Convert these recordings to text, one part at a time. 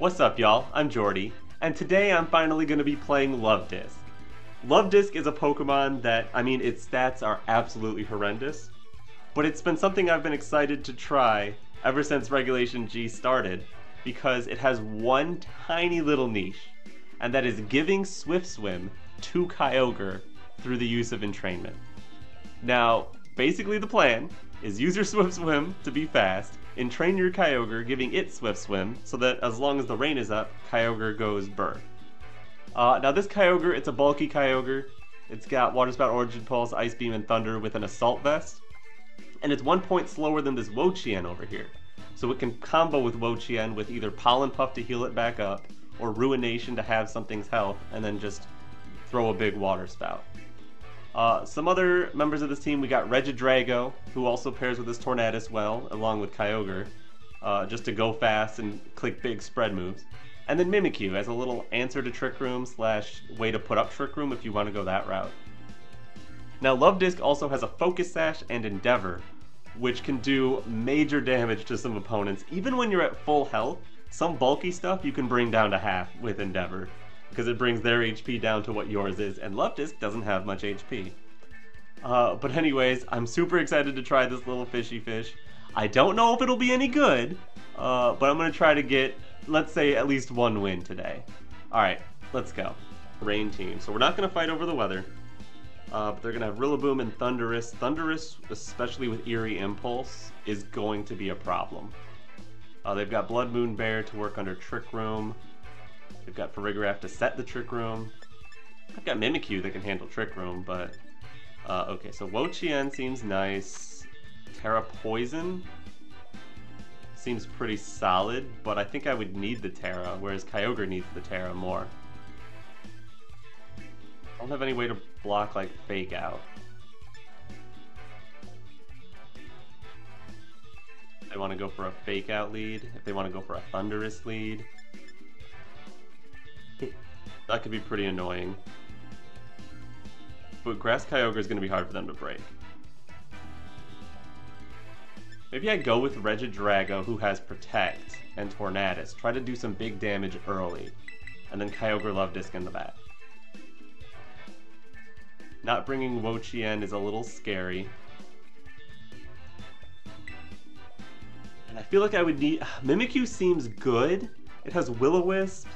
What's up, y'all? I'm Geordi, and today I'm finally going to be playing Luvdisc. Love Disc is a Pokemon that, I mean, its stats are absolutely horrendous, but it's been something I've been excited to try ever since Regulation G started, because it has one tiny little niche, and that is giving Swift Swim to Kyogre through the use of entrainment. Now, basically the plan is use your Swift Swim to be fast, entrain your Kyogre, giving it Swift Swim, so that as long as the rain is up, Kyogre goes burr. Uh, now this Kyogre, it's a bulky Kyogre. It's got Water Spout, Origin Pulse, Ice Beam, and Thunder with an Assault Vest. And it's one point slower than this Wo-Chien over here. So it can combo with Wo-Chien with either Pollen Puff to heal it back up, or Ruination to have something's health, and then just throw a big Water Spout. Uh, some other members of this team, we got Regidrago, who also pairs with this Tornadus well, along with Kyogre, uh, just to go fast and click big spread moves. And then Mimikyu as a little answer to Trick Room slash way to put up Trick Room if you want to go that route. Now Luvdisc also has a Focus Sash and Endeavor, which can do major damage to some opponents. Even when you're at full health, some bulky stuff you can bring down to half with Endeavor because it brings their HP down to what yours is, and Luvdisc doesn't have much HP. Uh, but anyways, I'm super excited to try this little fishy fish. I don't know if it'll be any good, uh, but I'm going to try to get, let's say, at least one win today. Alright, let's go. Rain team. So we're not going to fight over the weather, uh, but they're going to have Rillaboom and Thundurus. Thundurus, especially with Eerie Impulse, is going to be a problem. Uh, they've got Blood Moon Bear to work under Trick Room. We've got Farigiraf to set the Trick Room. I've got Mimikyu that can handle Trick Room, but... Uh, okay, so Wo-Chien seems nice. Tera Poison seems pretty solid, but I think I would need the Tera, whereas Kyogre needs the Tera more. I don't have any way to block, like, Fake Out. If they want to go for a Fake Out lead, if they want to go for a Thundurus lead, that could be pretty annoying. But Grass Kyogre is going to be hard for them to break. Maybe I go with Regidrago, who has Protect, and Tornadus. Try to do some big damage early, and then Kyogre Luvdisc in the back. Not bringing Wo-Chien is a little scary. And I feel like I would need... Mimikyu seems good. It has Will-O-Wisp.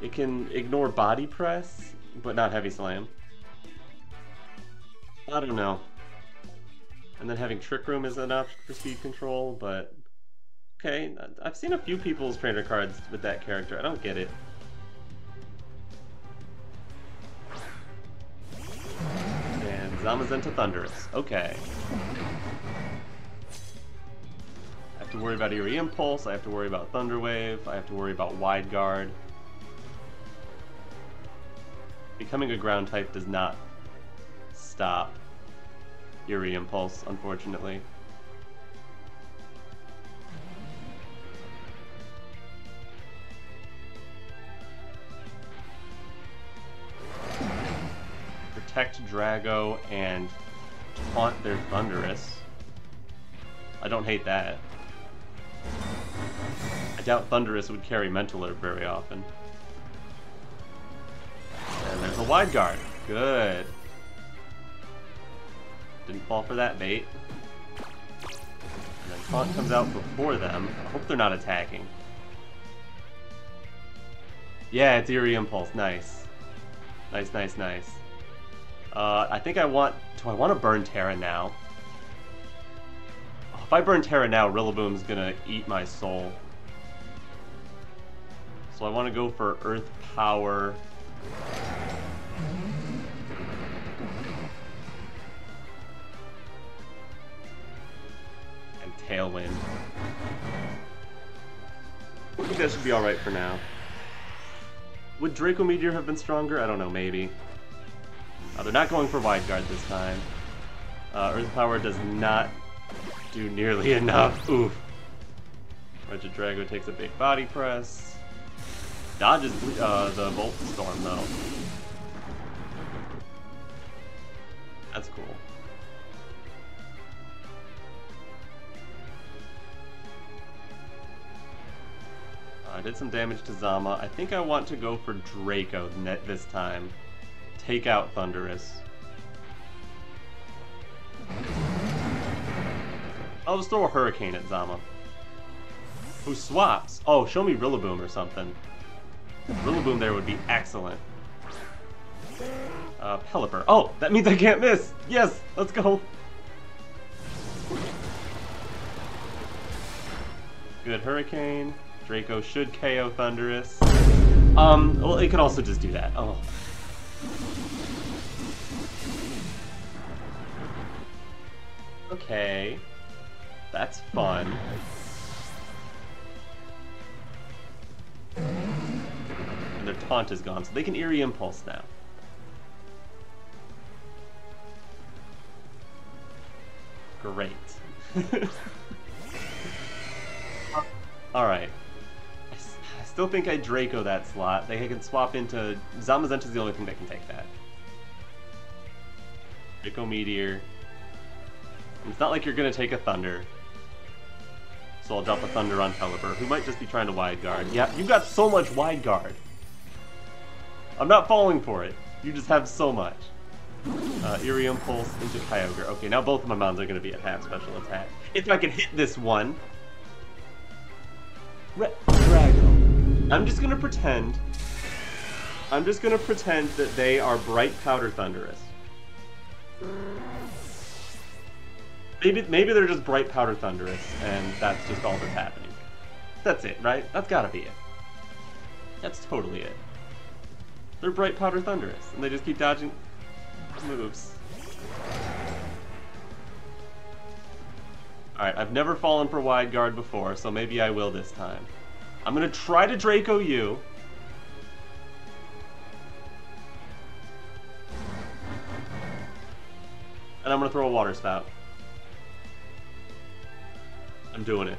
It can ignore body press, but not heavy slam. I don't know. And then having Trick Room is an option for speed control, but... Okay, I've seen a few people's trainer cards with that character. I don't get it. And Zamazenta Thundurus. Okay. I have to worry about Eerie Impulse, I have to worry about Thunder Wave, I have to worry about Wide Guard. Becoming a ground type does not stop Eerie Impulse, unfortunately. Protect Drago and taunt their Thundurus. I don't hate that. I doubt Thundurus would carry Mental Herb very often. Wide guard. Good. Didn't fall for that bait. And then Taunt comes out before them. I hope they're not attacking. Yeah, it's Eerie Impulse. Nice. Nice, nice, nice. Uh, I think I want... Do I want to burn Tera now? if I burn Tera now, Rillaboom's gonna eat my soul. So I want to go for Earth Power. Tailwind. I think that should be alright for now. Would Draco Meteor have been stronger? I don't know, maybe. Uh, they're not going for Wide Guard this time. Uh, Earth Power does not do nearly enough. Oof. Regidrago takes a big body press. Dodges uh, the Volt Storm, though. That's cool. Did some damage to Zama. I think I want to go for Draco net this time. Take out Thundurus. I'll just throw a Hurricane at Zama. Who swaps? Oh, show me Rillaboom or something. Rillaboom there would be excellent. Uh, Pelipper. Oh, that means I can't miss! Yes! Let's go! Good Hurricane. Draco should KO Thundurus. Um, well, it could also just do that. Oh. Okay. That's fun. And their taunt is gone, so they can Eerie Impulse now. Great. Alright. Still think I Draco that slot. They can swap into... Zamazenta's the only thing that can take that. Draco Meteor. It's not like you're gonna take a Thunder. So I'll drop a Thunder on Pelipper, who might just be trying to wide guard. Yeah, you've got so much wide guard. I'm not falling for it. You just have so much. Uh, Eerie Impulse into Kyogre. Okay, now both of my mons are going to be at half special attack. If I can hit this one... Re Drago. I'm just to pretend... I'm just to pretend that they are Bright Powder Thundurus. Maybe, maybe they're just Bright Powder Thundurus, and that's just all that's happening. That's it, right? That's gotta be it. That's totally it. They're Bright Powder Thundurus, and they just keep dodging moves. Alright, I've never fallen for wide guard before, so maybe I will this time. I'm gonna try to Draco you. And I'm gonna throw a water spout. I'm doing it.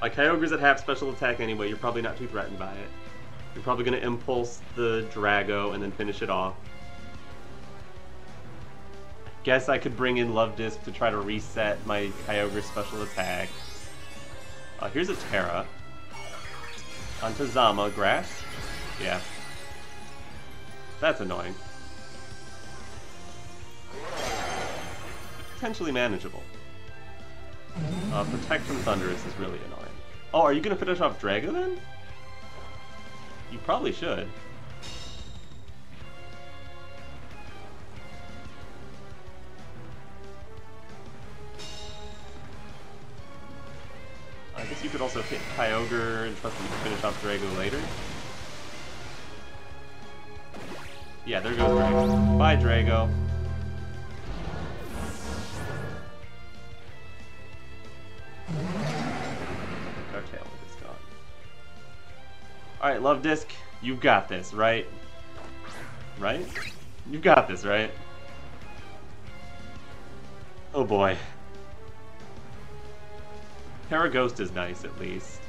My Kyogre's at half special attack anyway, you're probably not too threatened by it. You're probably going to impulse the Drago and then finish it off. Guess I could bring in Luvdisc to try to reset my Kyogre special attack. Uh, here's a Tera. Onto Zama. Grass? Yeah. That's annoying. Potentially manageable. Uh, Protect from Thundurus is really annoying. Oh, are you going to finish off Drago then? You probably should. I guess you could also hit Kyogre and trust you can finish off Drago later. Yeah, there goes Drago. Bye, Drago. Alright, Luvdisc, you've got this, right? Right? You've got this, right? Oh boy. Tera Ghost is nice, at least.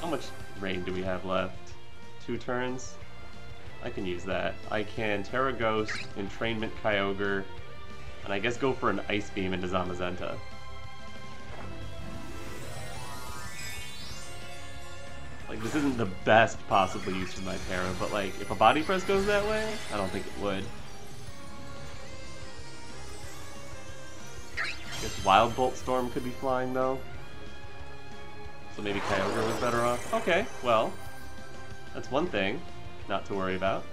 How much rain do we have left? Two turns? I can use that. I can Tera Ghost, Entrainment Kyogre, and I guess go for an Ice Beam into Zamazenta. Like, this isn't the best possible use for my Tera, but like, if a Body Press goes that way, I don't think it would. I guess Wildbolt Storm could be flying, though. So maybe Kyogre was better off. Okay, well, that's one thing not to worry about.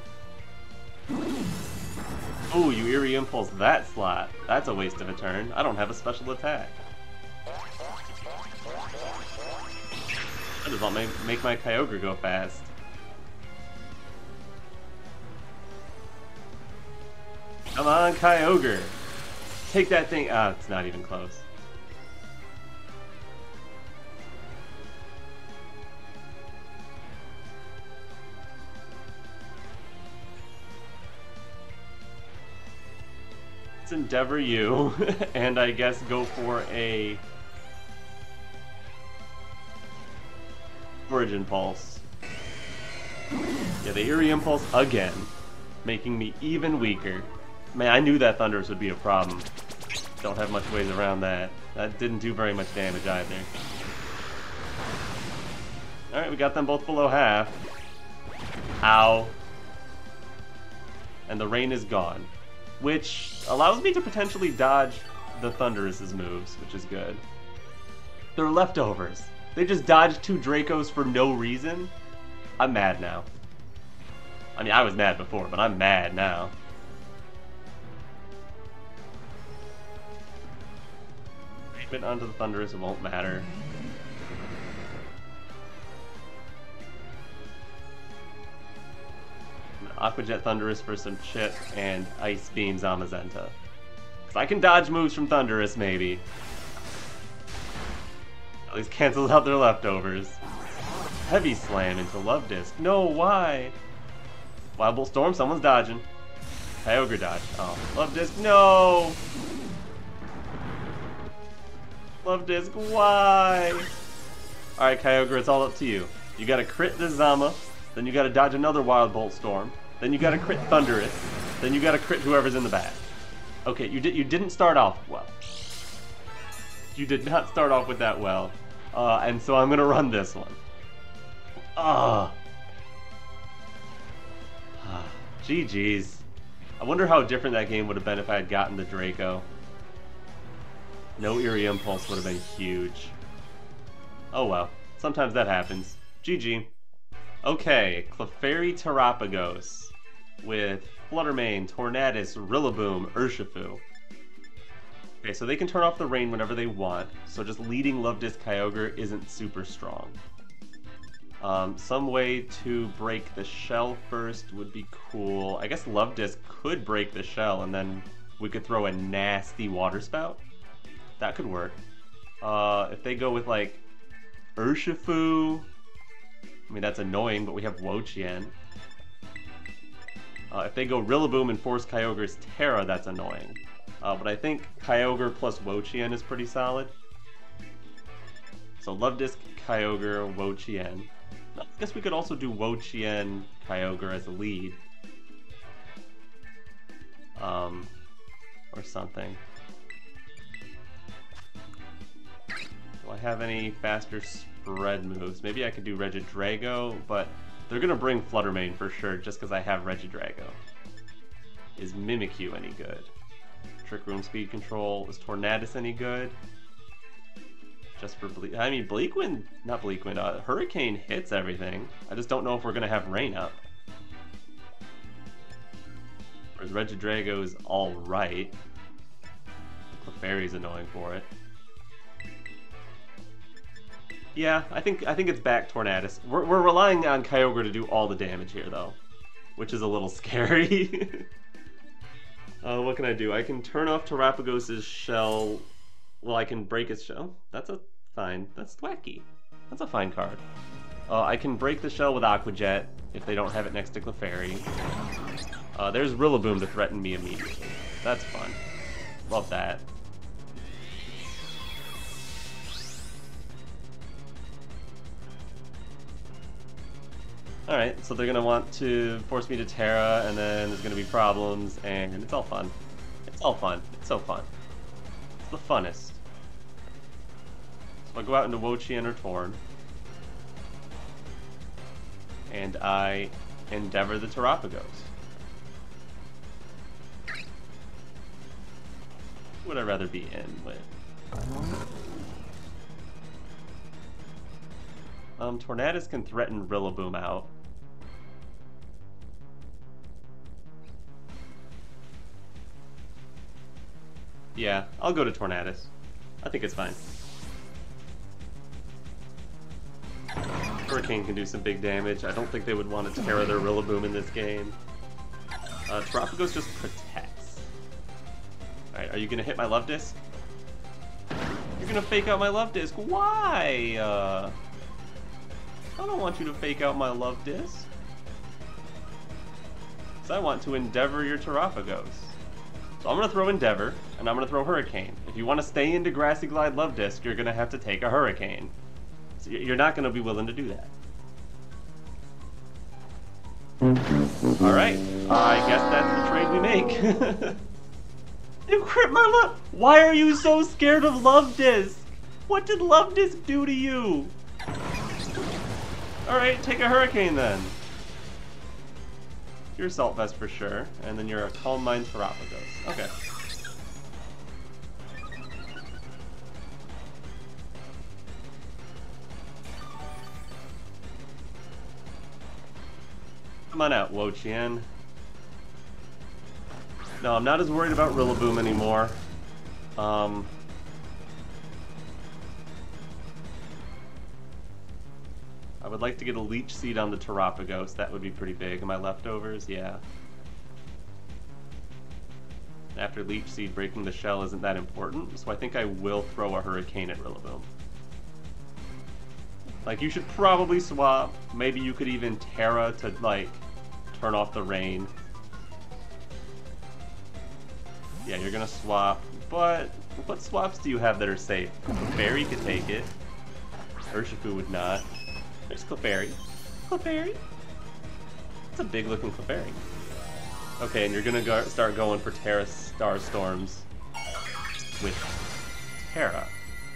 Oh, you Eerie Impulse that slot. That's a waste of a turn. I don't have a special attack. Not make, make my Kyogre go fast. Come on, Kyogre! Take that thing- ah, it's not even close. Let's Endeavor you, and I guess go for a Origin Pulse. Yeah, the Eerie Impulse again. making me even weaker. Man, I knew that Thundurus would be a problem. Don't have much ways around that. That didn't do very much damage either. Alright, we got them both below half. Ow. And the rain is gone. Which allows me to potentially dodge the Thundurus' moves, which is good. They're leftovers. They just dodged two Dracos for no reason. I'm mad now. I mean, I was mad before, but I'm mad now. Treatment onto the Thundurus, it won't matter. Aqua Jet Thundurus for some chip, and Ice Beam Zamazenta. Because I can dodge moves from Thundurus, maybe. At least cancels out their leftovers. Heavy Slam into Luvdisc. No, why? Wildbolt Storm, someone's dodging. Kyogre dodge. Oh, Luvdisc, no! Luvdisc, why? Alright, Kyogre, it's all up to you. You gotta crit this Zama, then you gotta dodge another Wildbolt Storm, then you gotta crit Thundurus, then you gotta crit whoever's in the back. Okay, you, did, you didn't start off well. You did not start off with that well. Uh, and so I'm gonna run this one. Ah. GG's. I wonder how different that game would have been if I had gotten the Draco. No Eerie Impulse would have been huge. Oh well. Sometimes that happens. GG. Okay, Clefairy Terapagos with Flutter Mane, Tornadus, Rillaboom, Urshifu. Okay, so they can turn off the rain whenever they want, so just leading Luvdisc Kyogre isn't super strong. Um, some way to break the shell first would be cool. I guess Luvdisc could break the shell and then we could throw a nasty water spout. That could work. Uh, if they go with like Urshifu, I mean that's annoying, but we have Wo-Chien. Uh, if they go Rillaboom and force Kyogre's Tera, that's annoying. Uh, but I think Kyogre plus Wo-Chien is pretty solid. So Luvdisc, Kyogre, Wo-Chien. I guess we could also do Wo-Chien, Kyogre as a lead. Um, or something. Do I have any faster spread moves? Maybe I could do Regidrago, but they're gonna bring Flutter Mane for sure, just because I have Regidrago. Is Mimikyu any good? Trick Room Speed Control. Is Tornadus any good? Just for Bleak... I mean, Bleakwind... Not Bleakwind. Uh, Hurricane hits everything. I just don't know if we're gonna have Rain up. Whereas Regidrago is alright. Clefairy's annoying for it. Yeah, I think I think it's back Tornadus. We're, we're relying on Kyogre to do all the damage here, though, which is a little scary. Uh, what can I do? I can turn off Terapagos' shell. Well, I can break its shell. That's a fine. That's wacky. That's a fine card. Uh, I can break the shell with Aqua Jet if they don't have it next to Clefairy. Uh, there's Rillaboom to threaten me immediately. That's fun. Love that. Alright, so they're gonna want to force me to Tera, and then there's gonna be problems, and it's all fun. It's all fun. It's so fun. It's the funnest. So I go out into Wo-Chien or Torn. And I endeavor the Terapagos. Who would I rather be in with? Um, Tornadus can threaten Rillaboom out. Yeah, I'll go to Tornadus. I think it's fine. Hurricane can do some big damage. I don't think they would want to Tera their Rillaboom in this game. Uh, just protects. Alright, are you gonna hit my Luvdisc? You're gonna fake out my Luvdisc. Why? Uh, I don't want you to fake out my Luvdisc. Because I want to Endeavor your Terapagos. So I'm going to throw Endeavor, and I'm going to throw Hurricane. If you want to stay into Grassy Glide Luvdisc, you're going to have to take a Hurricane. So you're not going to be willing to do that. Alright, I guess that's the trade we make. you crit my love. Why are you so scared of Luvdisc? What did Luvdisc do to you? Alright, take a hurricane then. You're Assault Vest for sure, and then you're a Calm Mind Terapagos. Okay. Come on out, Wo-Chien. No, I'm not as worried about Rillaboom anymore. Um, I would like to get a Leech Seed on the Terapagos. That would be pretty big. I leftovers? Yeah. After Leech Seed, breaking the shell isn't that important, so I think I will throw a Hurricane at Rillaboom. Like, you should probably swap. Maybe you could even Tera to, like, turn off the rain. Yeah, you're gonna swap, but what swaps do you have that are safe? Barry could take it. Urshifu would not. There's Clefairy. Clefairy? It's a big looking Clefairy. Okay, and you're gonna go start going for Tera Starstorms with Tera.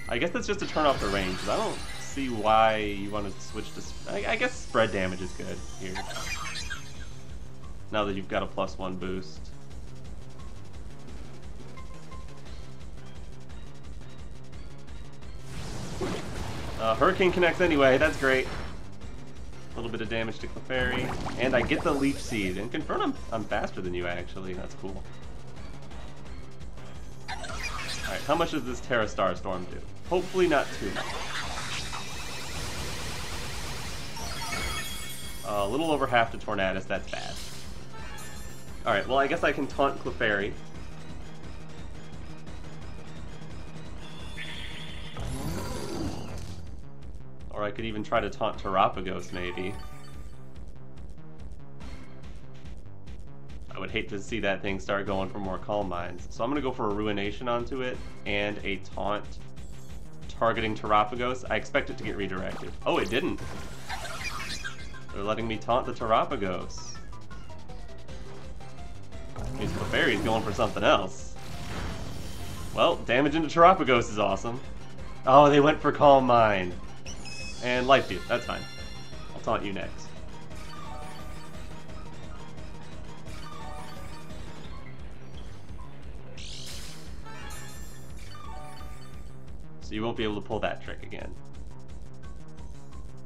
I guess that's just to turn off the range, because I don't see why you want to switch to... I, I guess spread damage is good here now that you've got a plus one boost. Uh, Hurricane connects anyway, that's great. A little bit of damage to Clefairy. And I get the Leech Seed. And confirm I'm, I'm faster than you, actually. That's cool. Alright, how much does this Tera Starstorm do? Hopefully not too much. Uh, a little over half to Tornadus, that's bad. Alright, well I guess I can taunt Clefairy. I could even try to taunt Terapagos, maybe. I would hate to see that thing start going for more Calm Minds. So I'm going to go for a Ruination onto it and a Taunt targeting Terapagos. I expect it to get redirected. Oh, it didn't. They're letting me taunt the Terapagos. Means Clefairy's going for something else. Well, damage into Terapagos is awesome. Oh, they went for Calm Mind. And Life Dew, that's fine. I'll taunt you next. So you won't be able to pull that trick again.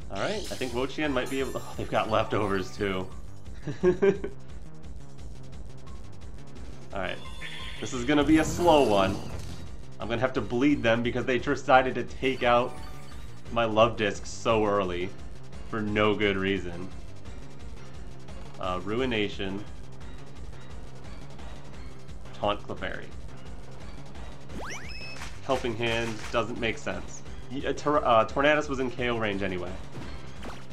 Alright, I think Wo-Chien might be able to... Oh, they've got leftovers too. Alright. This is gonna be a slow one. I'm gonna have to bleed them because they decided to take out my Luvdisc so early. For no good reason. Uh, Ruination. Taunt Clefairy. Helping Hand doesn't make sense. Uh, uh, Tornadus was in KO range anyway.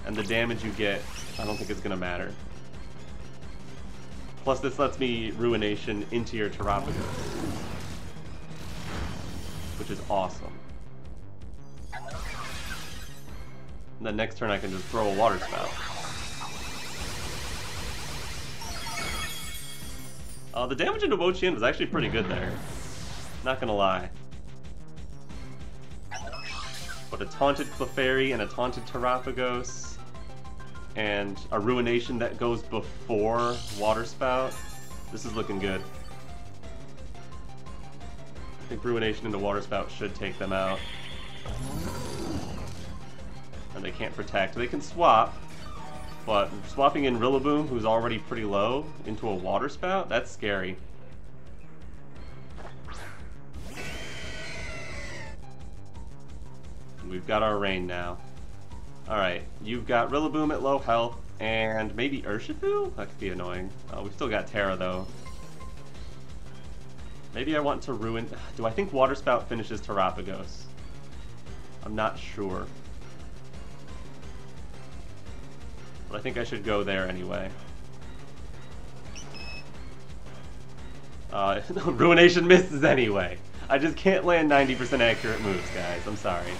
And the damage you get, I don't think it's gonna matter. Plus this lets me Ruination into your Terapagos. Which is awesome. Then next turn I can just throw a Water Spout. Uh, the damage into Wo-Chien was actually pretty good there. Not gonna lie. But a Taunted Clefairy and a Taunted Terapagos and a Ruination that goes before Water Spout. This is looking good. I think Ruination into Water Spout should take them out. And they can't protect. They can swap, but swapping in Rillaboom, who's already pretty low, into a Water Spout, that's scary. We've got our rain now. Alright, you've got Rillaboom at low health, and maybe Urshifu? That could be annoying. Uh, we've still got Tera, though. Maybe I want to ruin... Do I think Water Spout finishes Terapagos? I'm not sure. But I think I should go there anyway. Uh, Ruination misses anyway. I just can't land 90% accurate moves, guys. I'm sorry.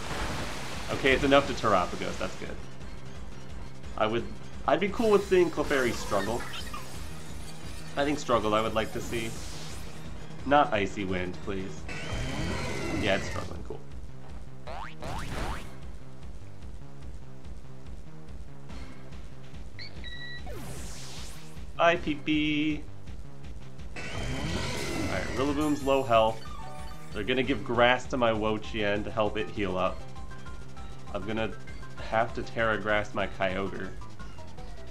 Okay, it's enough to Terapagos, that's good. I would... I'd be cool with seeing Clefairy struggle. I think Struggle I would like to see. Not Icy Wind, please. Yeah, it's struggling. IPP. Alright, Rillaboom's low health. They're gonna give grass to my Wo-Chien to help it heal up. I'm gonna have to Tera Grass my Kyogre.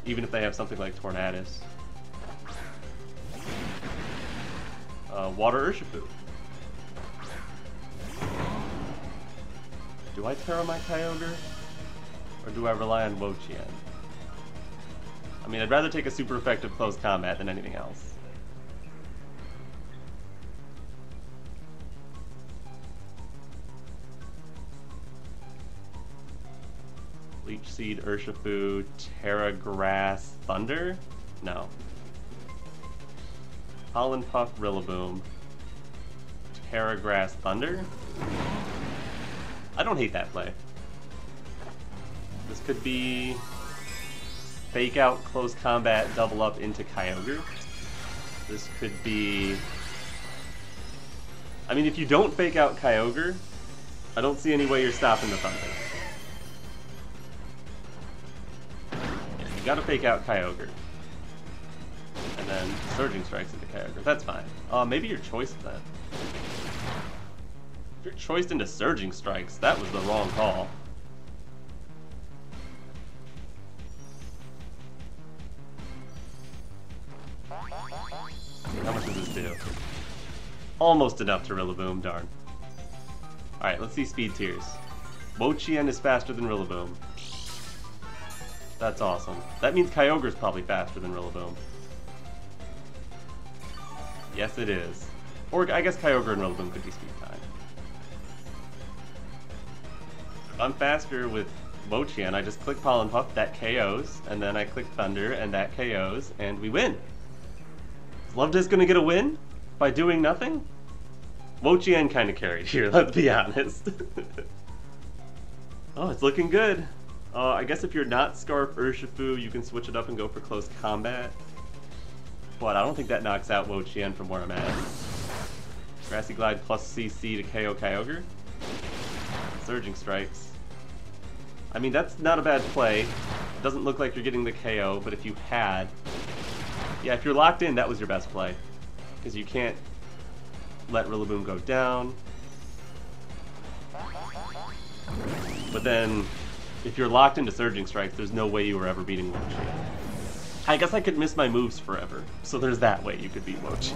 Even if they have something like Tornadus. Uh, water Urshifu. Do I Tera my Kyogre? Or do I rely on Wo-Chien? I mean, I'd rather take a super effective close combat than anything else. Leech Seed, Urshifu, Tera Grass, Thunder? No. Pollen Puff, Rillaboom, Tera Grass, Thunder? I don't hate that play. This could be fake out close combat, double up into Kyogre. This could be... I mean, if you don't fake out Kyogre, I don't see any way you're stopping the Thunder. You gotta fake out Kyogre. And then Surging Strikes into Kyogre. That's fine. Uh, maybe your choice then. If you're choiced into Surging Strikes, that was the wrong call. Almost enough to Rillaboom, darn. Alright, let's see speed tiers. Wo-Chien is faster than Rillaboom. That's awesome. That means Kyogre's probably faster than Rillaboom. Yes, it is. Or I guess Kyogre and Rillaboom could be speed time. I'm faster with Wo-Chien, I just click Pollen Puff, that KOs, and then I click Thunder, and that KOs, and we win. Is Luvdisc gonna get a win by doing nothing? Wo-Chien kind of carried here, let's be honest. oh, it's looking good. Uh, I guess if you're not Scarf Urshifu, you can switch it up and go for close combat. But I don't think that knocks out Wo-Chien from where I'm at. Grassy Glide plus CC to KO Kyogre. Surging Strikes. I mean, that's not a bad play. It doesn't look like you're getting the KO, but if you had... Yeah, if you're locked in, that was your best play. Because you can't let Rillaboom go down. But then, if you're locked into Surging Strikes, there's no way you were ever beating Mochi. I guess I could miss my moves forever, so there's that way you could beat Mochi.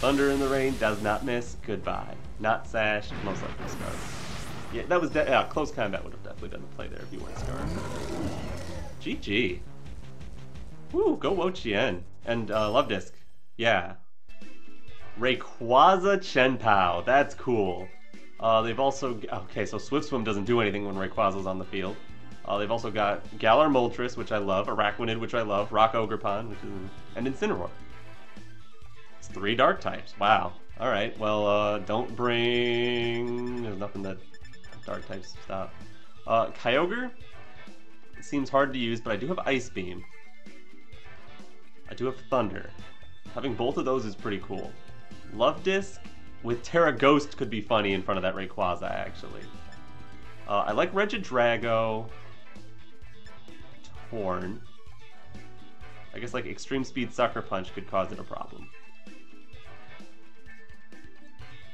Thunder in the Rain does not miss. Goodbye. Not Sash, most likely Scar. Yeah, that was yeah, close combat would have definitely been the play there if you weren't Scarf. GG. Woo, go Wo-Chien. And uh, Disk, Yeah. Rayquaza Chien-Pao. That's cool. Uh, they've also... Okay, so Swift Swim doesn't do anything when Rayquaza's on the field. Uh, they've also got Galar Moltres, which I love, Araquanid, which I love, Rock Ogerpon, which is... and Incineroar. It's three dark types. Wow. Alright, well, uh, don't bring... There's nothing that dark types stop. Uh, Kyogre seems hard to use, but I do have Ice Beam. I do have Thunder. Having both of those is pretty cool. Luvdisc with Tera Ghost could be funny in front of that Rayquaza, actually. Uh, I like Regidrago. Torn. I guess like Extreme Speed Sucker Punch could cause it a problem.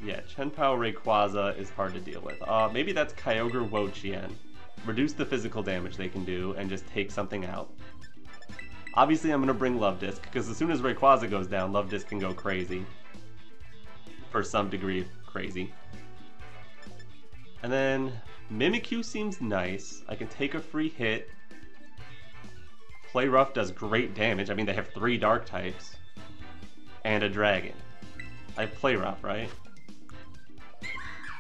Yeah, Chien-Pao Rayquaza is hard to deal with. Uh, maybe that's Kyogre Wo-Chien. Reduce the physical damage they can do and just take something out. Obviously, I'm going to bring Luvdisc, because as soon as Rayquaza goes down, Luvdisc can go crazy. For some degree crazy. And then Mimikyu seems nice. I can take a free hit. Play Rough does great damage. I mean, they have three Dark types. And a Dragon. I Play Rough, right?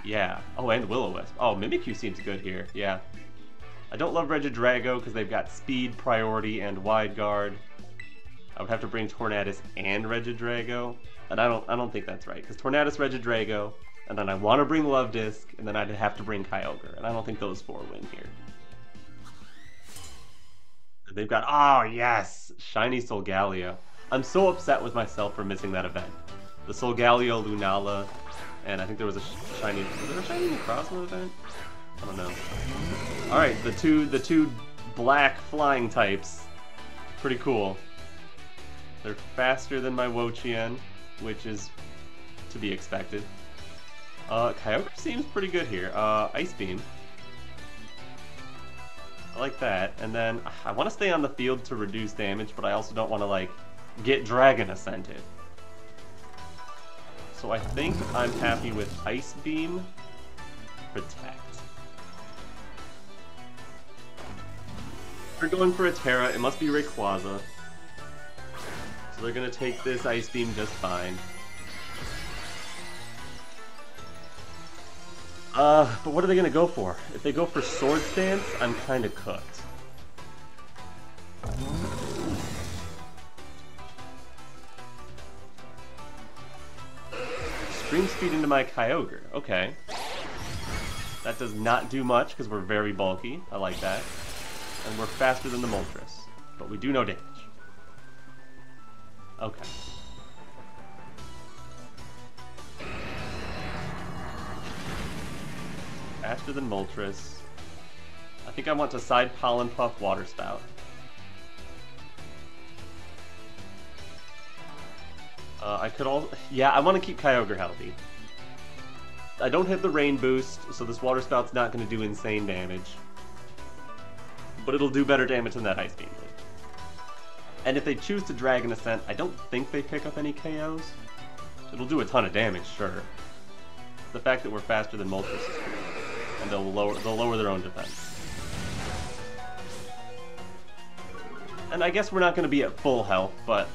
Yeah. Oh, and Will-O-Wisp. Oh, Mimikyu seems good here. Yeah. I don't love Regidrago because they've got speed, priority, and wide guard. I would have to bring Tornadus and Regidrago, and I don't I don't think that's right because Tornadus, Regidrago, and then I want to bring Luvdisc, and then I'd have to bring Kyogre, and I don't think those four win here. They've got, oh yes, Shiny Solgaleo. I'm so upset with myself for missing that event. The Solgaleo Lunala, and I think there was a shiny, was there a shiny Necrozma event? I don't know. Alright, the two, the two black flying types. Pretty cool. They're faster than my Wo-Chien, which is to be expected. Uh, Kyogre seems pretty good here. Uh, Ice Beam. I like that. And then I want to stay on the field to reduce damage, but I also don't want to, like, get Dragon Ascented. So I think I'm happy with Ice Beam, Protect. We're going for a Tera, It must be Rayquaza. So they're to take this Ice Beam just fine. Uh, but what are they gonna go for? If they go for Swords Dance, I'm kinda cooked. Stream Speed into my Kyogre, okay. That does not do much because we're very bulky, I like that. And we're faster than the Moltres, but we do no damage. Okay. faster than Moltres. I think I want to side Pollen Puff Water Spout. Uh, I could all, yeah, I want to keep Kyogre healthy. I don't have the Rain Boost, so this Water Spout's not going to do insane damage. But it'll do better damage than that Ice Beam did. And if they choose to Dragon Ascent, I don't think they pick up any KOs. It'll do a ton of damage, sure. The fact that we're faster than Moltres is cool and they'll lower they'll lower their own defense. And I guess we're not going to be at full health, but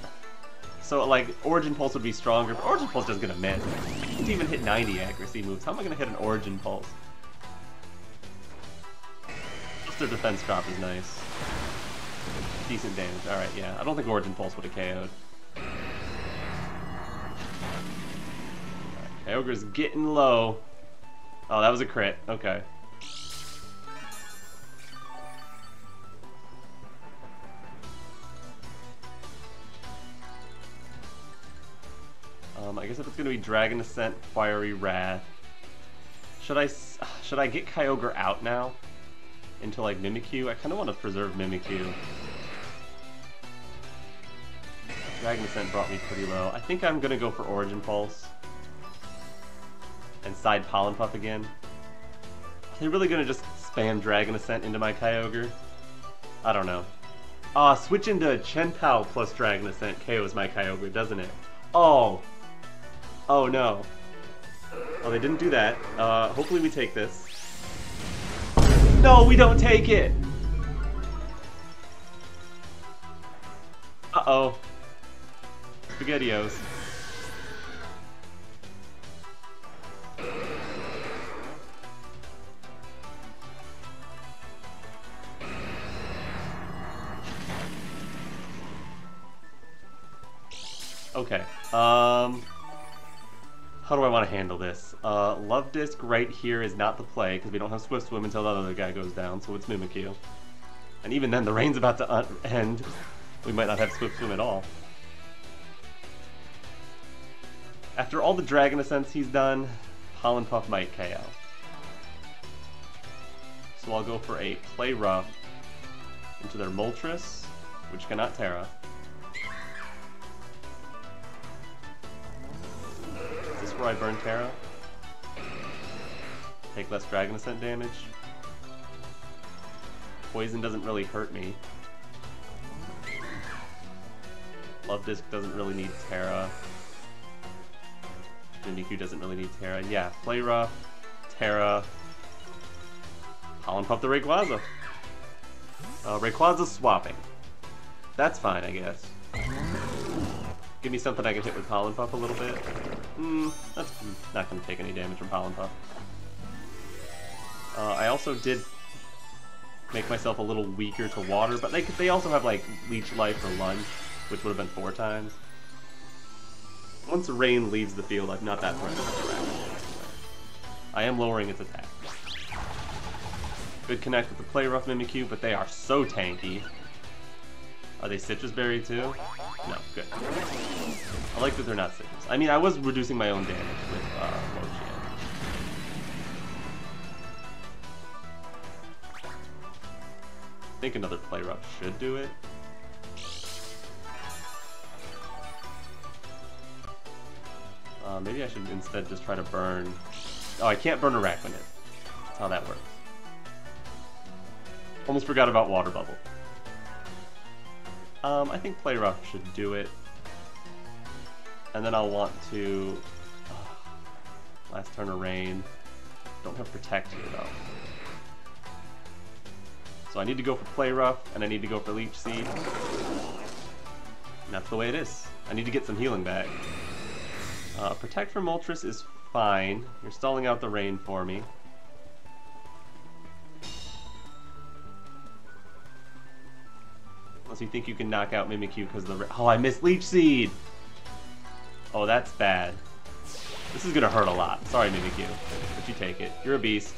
so like Origin Pulse would be stronger, but Origin Pulse is going to miss. It even hit 90 accuracy moves. How am I going to hit an Origin Pulse? Just defense drop is nice. Decent damage. Alright, yeah. I don't think Origin Pulse would have KO'd. Kyogre's getting low. Oh, that was a crit. Okay. Um, I guess if it's gonna be Dragon Ascent, Fiery Wrath, should I should I get Kyogre out now into like Mimikyu? I kind of want to preserve Mimikyu. Dragon Ascent brought me pretty low. I think I'm gonna go for Origin Pulse and side Pollen Puff again. Are they really gonna just spam Dragon Ascent into my Kyogre? I don't know. Ah, uh, switch into Chien-Pao plus Dragon Ascent KOs my Kyogre, doesn't it? Oh! Oh no. Oh, they didn't do that. Uh, hopefully we take this. No, we don't take it! Uh-oh. SpaghettiOs. How do I want to handle this? Uh, disk right here is not the play, because we don't have Swift Swim until that other guy goes down, so it's Mimikyu. And even then, the rain's about to end. We might not have Swift Swim at all. After all the Dragon Ascents he's done, Pollen Puff might KO. So I'll go for a Play Rough into their Moltres, which cannot Tera. Where I burn Tera. Take less Dragon Ascent damage. Poison doesn't really hurt me. Love Disc doesn't really need Tera. Mimikyu doesn't really need Tera. Yeah, Play Rough, Tera, Pollen Puff the Rayquaza. Uh, Rayquaza's swapping. That's fine, I guess. Give me something I can hit with Pollen Puff a little bit. Hmm, that's not going to take any damage from Pollen Puff. Uh, I also did make myself a little weaker to water, but they, they also have like Leech Life or Lunge, which would have been four times. Once Rain leaves the field, I'm not that threatened I am lowering its attack. Good connect with the Play Rough Mimikyu, but they are so tanky. Are they Sitrus Berry too? No, good. I like that they're not Sitrus. I mean, I was reducing my own damage with uh. I think another Play Rough should do it. Uh, maybe I should instead just try to burn... Oh, I can't burn Araquanid. That's how that works. Almost forgot about Water Bubble. Um, I think Play Rough should do it. And then I'll want to... Uh, last turn of Rain. Don't have Protect here, though. So I need to go for Play Rough, and I need to go for Leech Seed. And that's the way it is. I need to get some healing back. Uh, Protect from Moltres is fine. You're stalling out the rain for me. Unless you think you can knock out Mimikyu because of the... Oh, I missed Leech Seed! Oh, that's bad. This is gonna hurt a lot. Sorry, Mimikyu. But you take it. You're a beast.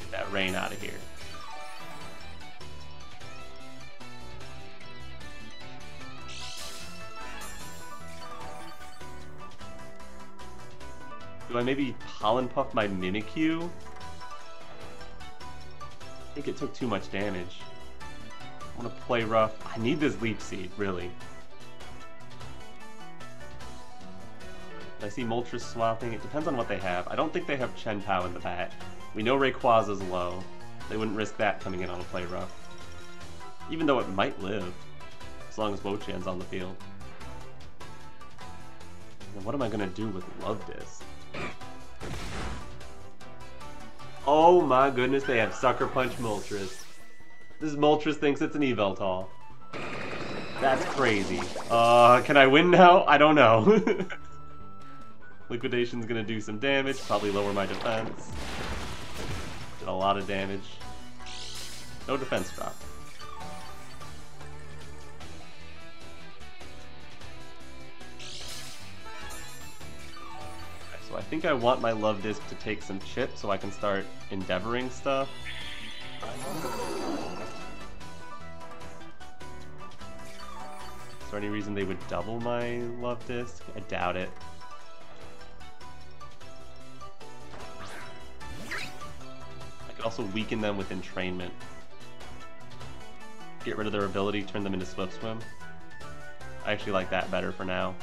Get that rain out of here. Do I maybe Pollen Puff my Mimikyu? I think it took too much damage. I want to play rough. I need this Leech Seed, really. I see Moltres swapping. It depends on what they have. I don't think they have Chien-Pao in the back. We know Rayquaza's low. They wouldn't risk that coming in on a play rough. Even though it might live. As long as Wo-Chien's on the field. What am I going to do with Luvdisc? Oh my goodness, they have Sucker Punch Moltres. This Moltres thinks it's an Yveltal. That's crazy. Uh, can I win now? I don't know. Liquidation's gonna do some damage, probably lower my defense. Did a lot of damage. No defense drop. So I think I want my Luvdisc to take some chips so I can start endeavoring stuff. Is there any reason they would double my Luvdisc? I doubt it. I could also weaken them with Entrainment. Get rid of their ability, turn them into Swift Swim. I actually like that better for now.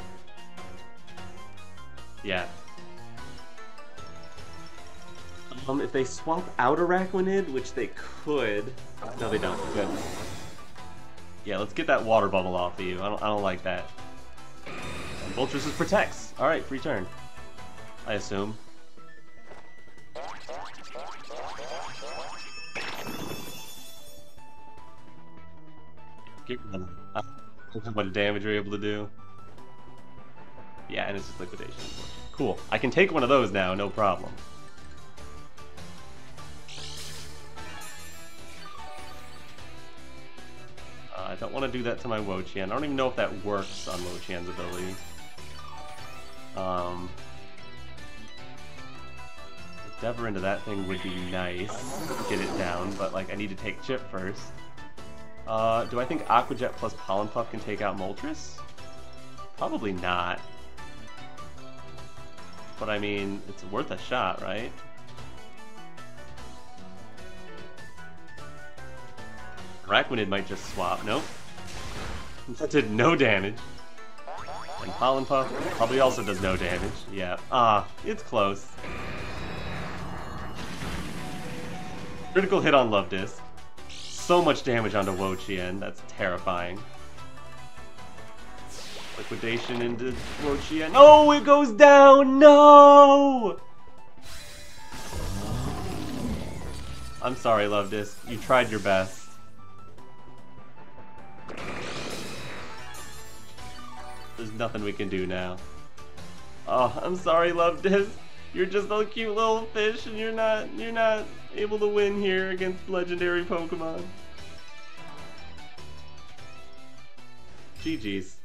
Yeah, um, if they swap out Araquanid, which they could... No, they don't. Good. Yeah, let's get that water bubble off of you. I don't, I don't like that. Moltres is protects. Alright, free turn. I assume. Get rid of uh, what damage you're able to do. Yeah, and it's just liquidation. Cool. I can take one of those now, no problem. Don't want to do that to my Wo-Chien. I don't even know if that works on Wo-Chien's ability. Um, Endeavor into that thing would be nice. Get it down, but like I need to take Chip first. Uh, do I think Aqua Jet plus Pollen Puff can take out Moltres? Probably not. But I mean, it's worth a shot, right? Araquanid might just swap. Nope. That did no damage. And Pollen Puff probably also does no damage. Yeah. Ah, it's close. Critical hit on Luvdisc. So much damage onto Wo-Chien. That's terrifying. Liquidation into Wo-Chien. Oh, it goes down! No! I'm sorry, Luvdisc. You tried your best. There's nothing we can do now. Oh, I'm sorry, Love Disc. You're just a cute little fish and you're not you're not able to win here against legendary Pokemon. GG's.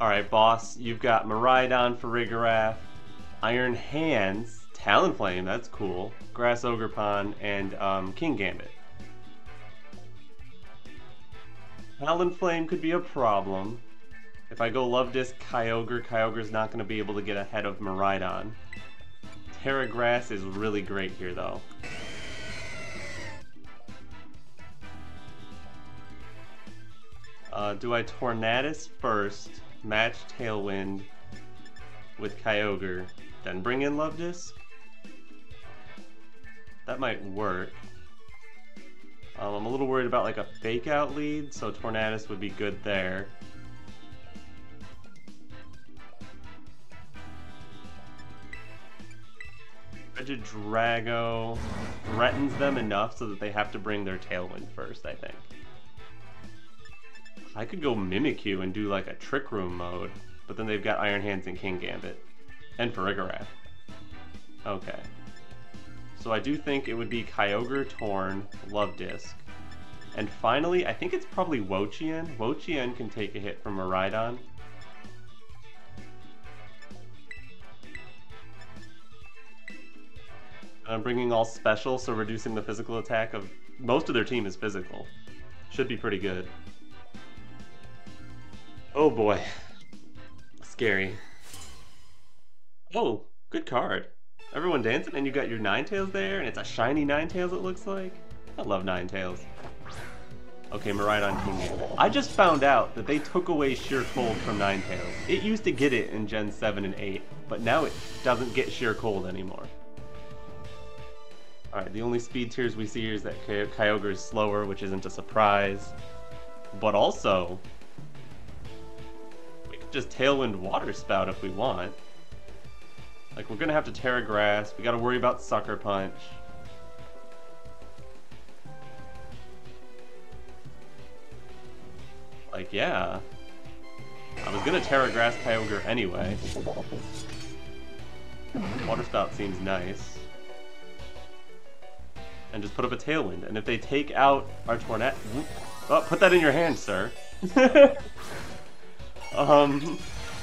Alright, boss, you've got Miraidon for Farigiraf, Iron Hands, Talonflame, that's cool, Grass Ogerpon, and um, Kingambit. Talonflame could be a problem. If I go Luvdisc Kyogre, Kyogre's not going to be able to get ahead of Miraidon. Tera Grass is really great here, though. Uh, do I Tornadus first, match Tailwind with Kyogre, then bring in Luvdisc? That might work. Um, I'm a little worried about like a fake out lead, so Tornadus would be good there. Regidrago threatens them enough so that they have to bring their Tailwind first, I think. I could go Mimikyu and do like a Trick Room mode, but then they've got Iron Hands and Kingambit. And Farigiraf. Okay. So I do think it would be Kyogre, Torn, Luvdisc. And finally, I think it's probably Wo-Chien. Wo-Chien can take a hit from Miraidon. I'm uh, bringing all special, so reducing the physical attack of... Most of their team is physical. Should be pretty good. Oh boy. Scary. Oh, good card. Everyone dancing and you got your Ninetales there and it's a shiny Ninetales it looks like. I love Ninetales. Okay, Miraidon King. I just found out that they took away Sheer Cold from Ninetales. It used to get it in Gen 7 and 8, but now it doesn't get Sheer Cold anymore. Alright, the only speed tiers we see here is that Kyogre is slower, which isn't a surprise. But also, we could just Tailwind Water Spout if we want. Like, we're gonna have to Tera Grass. We gotta worry about Sucker Punch. Like, yeah. I was gonna Tera Grass Kyogre anyway. Water Spout seems nice. And just put up a Tailwind. And if they take out our Tornado... Oh, put that in your hand, sir. um...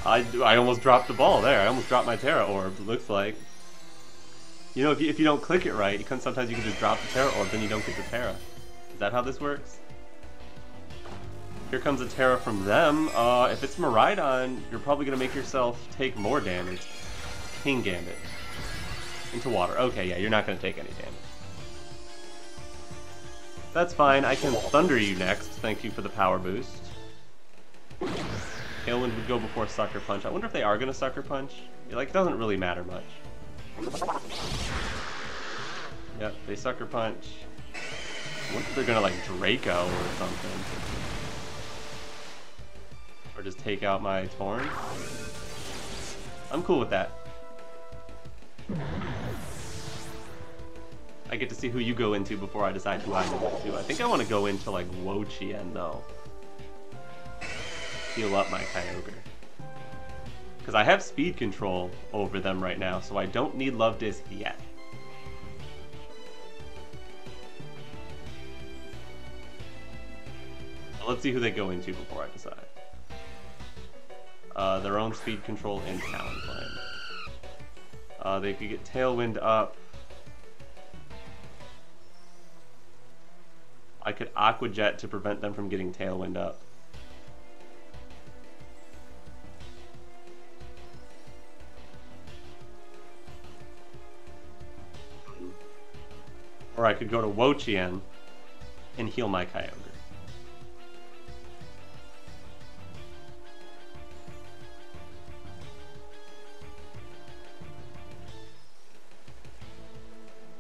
I, I almost dropped the ball there. I almost dropped my Tera Orb, looks like. You know, if you, if you don't click it right, you can, sometimes you can just drop the Tera Orb, then you don't get the Tera. Is that how this works? Here comes a Tera from them. Uh, if it's Miraidon, you're probably going to make yourself take more damage. Kingambit. Into water. Okay, yeah, you're not going to take any damage. That's fine. I can Thunder you next. Thank you for the power boost. Tailwind would go before Sucker Punch. I wonder if they are going to Sucker Punch. It, like, doesn't really matter much. Yep, they Sucker Punch. I wonder if they're going to, like, Draco or something. Or just take out my Torn. I'm cool with that. I get to see who you go into before I decide who I go into. I think I want to go into, like, Wo-Chien, though heal up my Kyogre. Because I have speed control over them right now, so I don't need Luvdisc yet. Let's see who they go into before I decide. Uh, their own speed control and Talonflame. Uh, they could get Tailwind up. I could Aqua Jet to prevent them from getting Tailwind up. Or I could go to Wo-Chien and heal my Kyogre.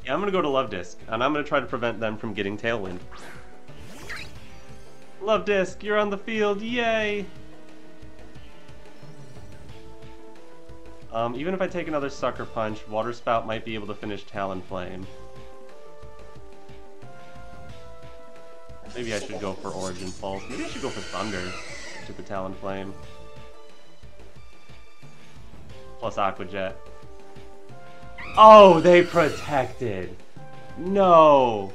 Yeah, I'm gonna go to Luvdisc, and I'm gonna try to prevent them from getting Tailwind. Luvdisc, you're on the field, yay! Um, even if I take another Sucker Punch, Water Spout might be able to finish Talonflame. Maybe I should go for Origin Pulse. Maybe I should go for Thunder to the Talonflame. Plus Aqua Jet. Oh, they protected! No!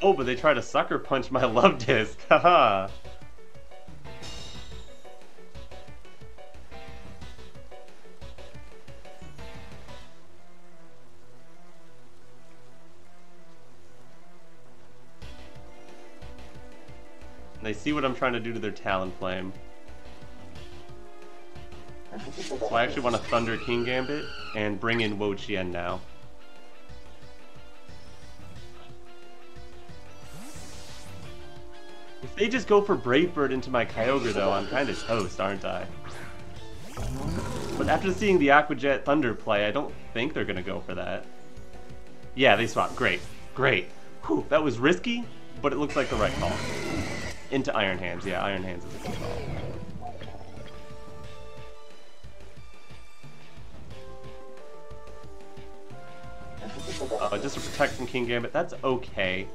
Oh, but they try to sucker punch my Luvdisc. Haha. See what I'm trying to do to their Talonflame. So I actually want to Thunder Kingambit and bring in Wo-Chien now. If they just go for Brave Bird into my Kyogre though, I'm kind of toast, aren't I? But after seeing the Aqua Jet Thunder play, I don't think they're going to go for that. Yeah, they swap. Great. Great. Whew, that was risky, but it looks like the right call. Into Iron Hands. Yeah, Iron Hands is a good call. Uh, just to protect from Kingambit. That's okay.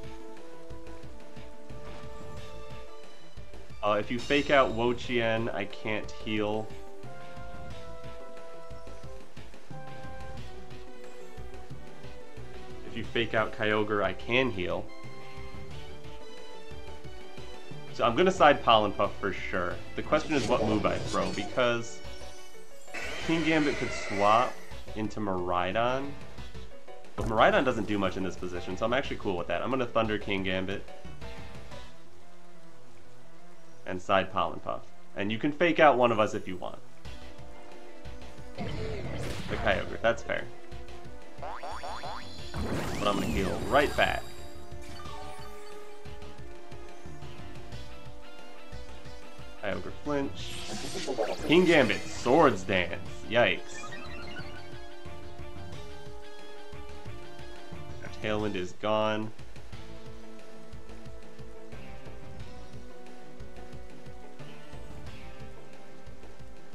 Uh, if you fake out Wo-Chien, I can't heal. If you fake out Kyogre, I can heal. So I'm to side Pollen Puff for sure. The question is what move I throw, because Kingambit could swap into Miraidon. But Miraidon doesn't do much in this position, so I'm actually cool with that. I'm to Thunder Kingambit. and side Pollen Puff. And you can fake out one of us if you want. The Kyogre, that's fair. But I'm gonna heal right back. Kyogre flinch. Kingambit, Swords Dance. Yikes. Tailwind is gone.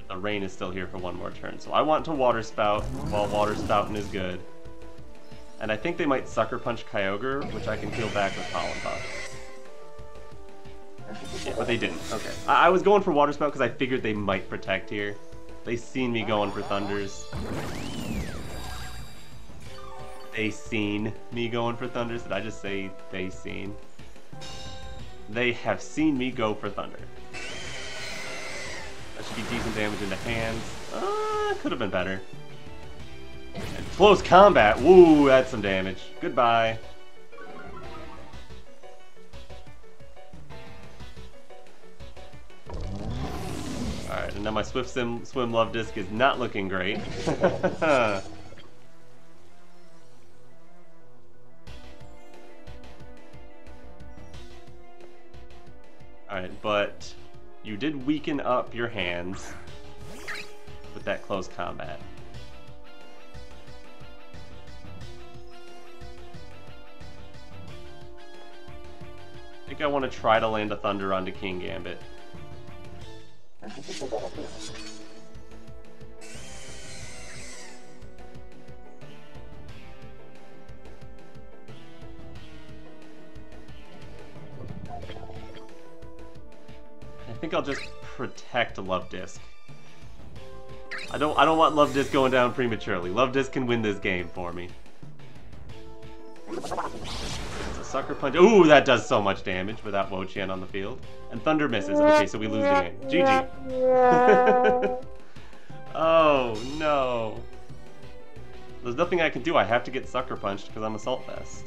The rain is still here for one more turn. So I want to Water Spout while Water Spouting is good. And I think they might Sucker Punch Kyogre, which I can heal back with Pollen Puff. Yeah, but they didn't. Okay. I, I was going for Water Spout because I figured they might protect here. They seen me going for Thunders. They seen me going for Thunders. Did I just say they seen? They have seen me go for Thunder. That should be decent damage into hands. Uh, could have been better. And close combat. Woo, that's some damage. Goodbye. Alright, and now my Swift Sim Swim disc is not looking great. Alright, but you did weaken up your hands with that close combat. I think I want to try to land a Thunder onto Kingambit. I think I'll just protect Luvdisc. I don't I don't want Luvdisc going down prematurely. Luvdisc can win this game for me. Sucker punch. Ooh, that does so much damage without Wo-Chien on the field. And Thunder misses. Okay, so we lose the game. GG. oh, no. There's nothing I can do. I have to get sucker punched because I'm Assault Vest.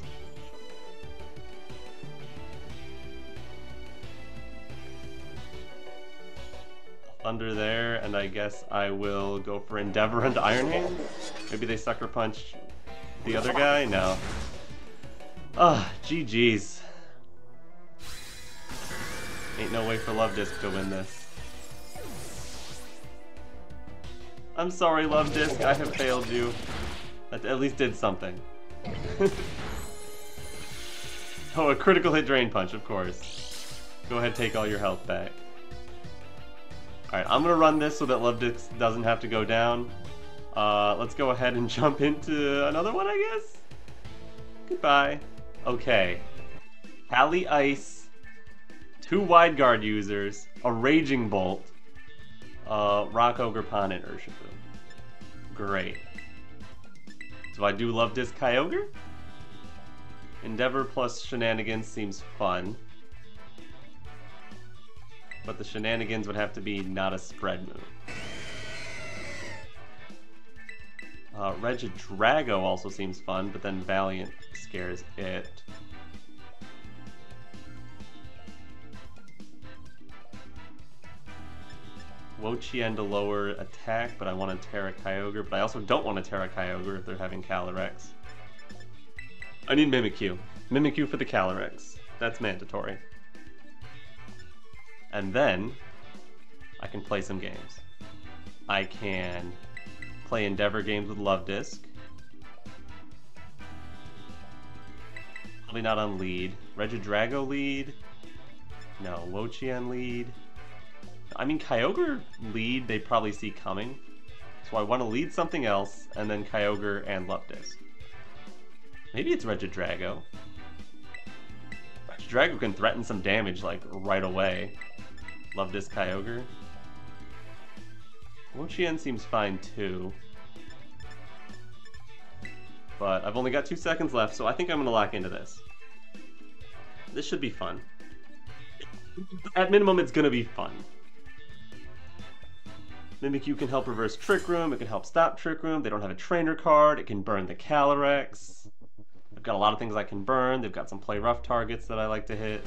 Thunder there, and I guess I will go for Endeavor and Iron Hand. Maybe they sucker punch the other guy? No. Ah, oh, GG's. Ain't no way for Luvdisc to win this. I'm sorry, Luvdisc, I have failed you. At least did something. oh, a critical hit Drain Punch, of course. Go ahead, take all your health back. Alright, I'm gonna run this so that Luvdisc doesn't have to go down. Uh, let's go ahead and jump into another one, I guess? Goodbye. Okay. Pally Ice, two Wide Guard users, a Raging Bolt, uh, Rock Ogerpon, and Urshifu. Great. So I do Luvdisc Kyogre? Endeavor plus Shenanigans seems fun. But the shenanigans would have to be not a spread move. Uh, Regidrago also seems fun, but then Valiant scares it. Wo-Chien to lower attack, but I want to Tera Kyogre, but I also don't want to Tera Kyogre if they're having Calyrex. I need Mimikyu. Mimikyu for the Calyrex. That's mandatory. And then, I can play some games. I can play Endeavor games with Luvdisc. Probably not on lead. Regidrago lead. No, Wo-Chien lead. I mean, Kyogre lead, they probably see coming. So I want to lead something else, and then Kyogre and Luvdisc. Maybe it's Regidrago. Regidrago can threaten some damage, like, right away. Luvdisc Kyogre. Wo-Chien seems fine, too. But I've only got two seconds left, so I think I'm going to lock into this. This should be fun. At minimum, it's going to be fun. Mimikyu can help reverse Trick Room, it can help stop Trick Room, they don't have a trainer card, it can burn the Calyrex. They've got a lot of things I can burn, they've got some play rough targets that I like to hit.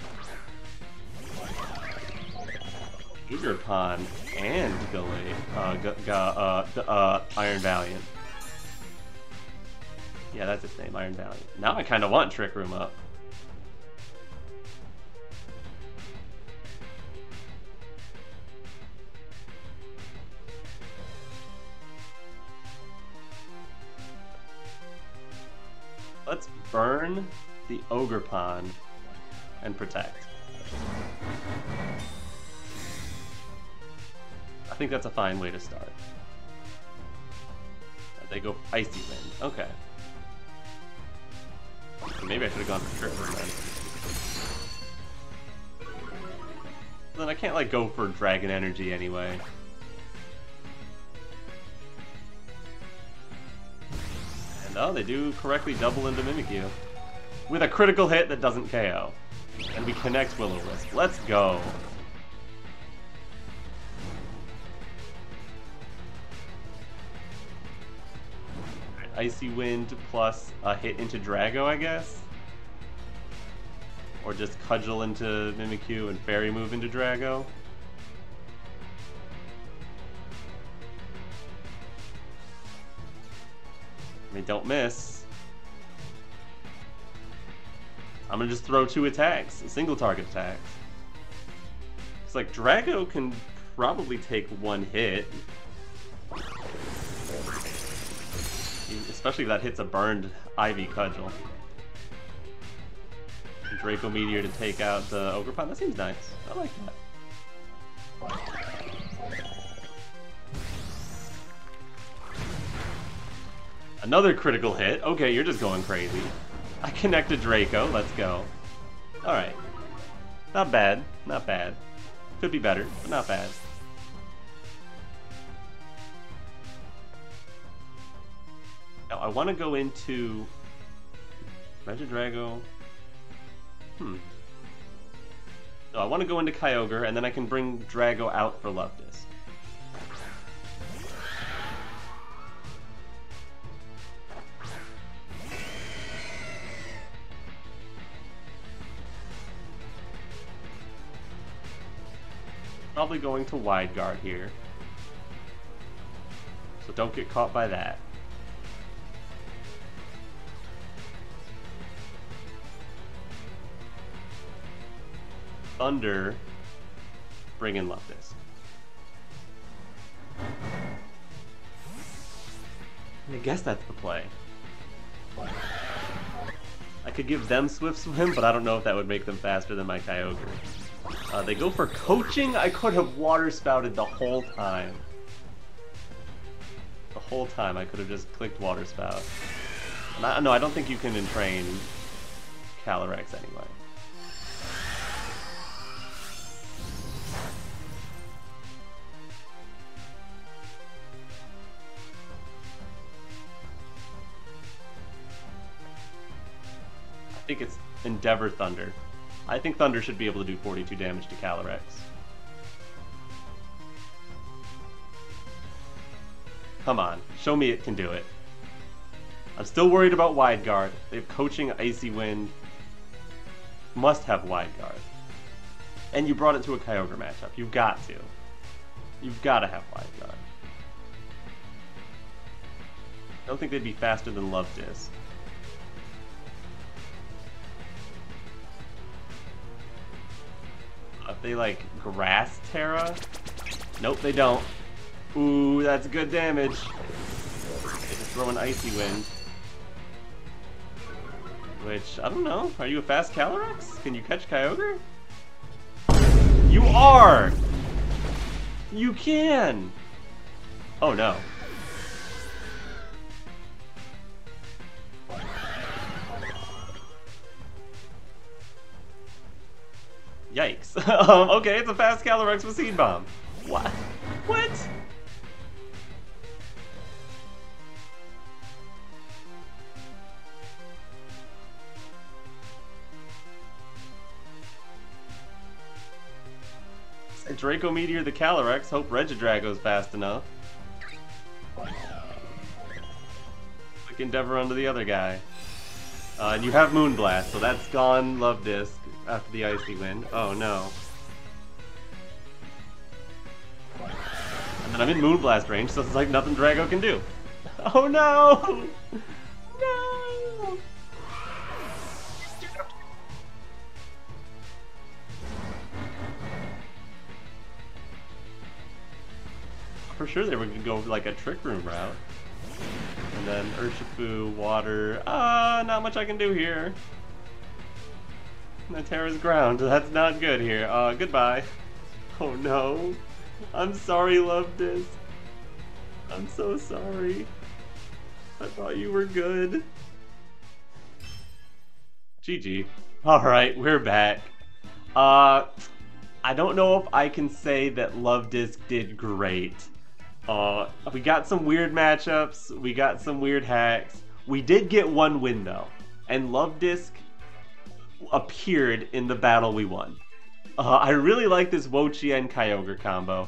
Ogerpon and Gallade, uh, uh, uh, Iron Valiant. Yeah, that's its name, Iron Valiant. Now I kind of want Trick Room up. Let's burn the Ogre Pond and protect. I think that's a fine way to start. Uh, they go Icy Wind. Okay. Maybe I should have gone for Trick Room then. Then I can't like go for Dragon Energy anyway. And oh, they do correctly double into Mimikyu. With a critical hit that doesn't KO. And we connect Will-O-Wisp. Let's go. Icy Wind plus a hit into Drago, I guess? Or just Cudgel into Mimikyu and Fairy Move into Drago? They don't miss. I'm gonna just throw two attacks, single target attacks. It's like Drago can probably take one hit. Especially if that hits a burned Ivy Cudgel. Draco Meteor to take out the Ogerpon, that seems nice. I like that. Another critical hit. Okay, you're just going crazy. I connected Draco. Let's go. Alright. Not bad. Not bad. Could be better, but not bad. Now, I want to go into... Regidrago... Hmm. So I want to go into Kyogre, and then I can bring Drago out for Luvdisc. Probably going to wide guard here. So don't get caught by that. Thunder, bring in Luvdisc. I guess that's the play. I could give them Swift Swim, but I don't know if that would make them faster than my Kyogre. Uh, they go for coaching? I could have water spouted the whole time. The whole time I could have just clicked water spout. I, no, I don't think you can entrain Calyrex anyway. Think it's Endeavor Thunder. I think Thunder should be able to do 42 damage to Calyrex. Come on, show me it can do it. I'm still worried about Wide Guard. They have coaching Icy Wind. Must have Wide Guard. And you brought it to a Kyogre matchup. You've got to. You've got to have Wide Guard. I don't think they'd be faster than Luvdisc. If they like grass Tera? Nope, they don't. Ooh, that's good damage. They just throw an Icy Wind. Which, I don't know. Are you a fast Calyrex? Can you catch Kyogre? You are! You can! Oh no. Yikes. um, okay, it's a fast Calyrex with Seed Bomb. What? What? Draco Meteor the Calyrex. Hope Regidrago's fast enough. Quick Endeavor onto the other guy. Uh, and you have Moonblast, so that's gone Luvdisc after the Icy Wind. Oh no. And then I'm in Moonblast range, so it's like nothing Drago can do. Oh no! No! For sure they were gonna go like a Trick Room route. And then Urshifu, Water. Ah, uh, not much I can do here. The Tera's ground. That's not good here. Uh, goodbye. Oh no. I'm sorry, Luvdisc. I'm so sorry. I thought you were good. GG. Alright, we're back. Uh, I don't know if I can say that Luvdisc did great. Uh, we got some weird matchups, we got some weird hacks. We did get one win though, and Luvdisc appeared in the battle we won. Uh, I really like this Wo-Chien and Kyogre combo.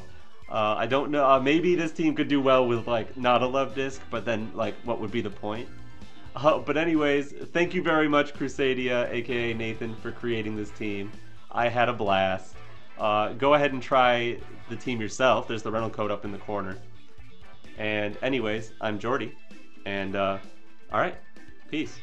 Uh, I don't know, uh, maybe this team could do well with like not a Luvdisc, but then like what would be the point? Uh, but anyways, thank you very much Crusadiia, aka Nathan, for creating this team. I had a blast. Uh, go ahead and try the team yourself. There's the rental code up in the corner. And anyways, I'm Geordi, and uh, all right, peace.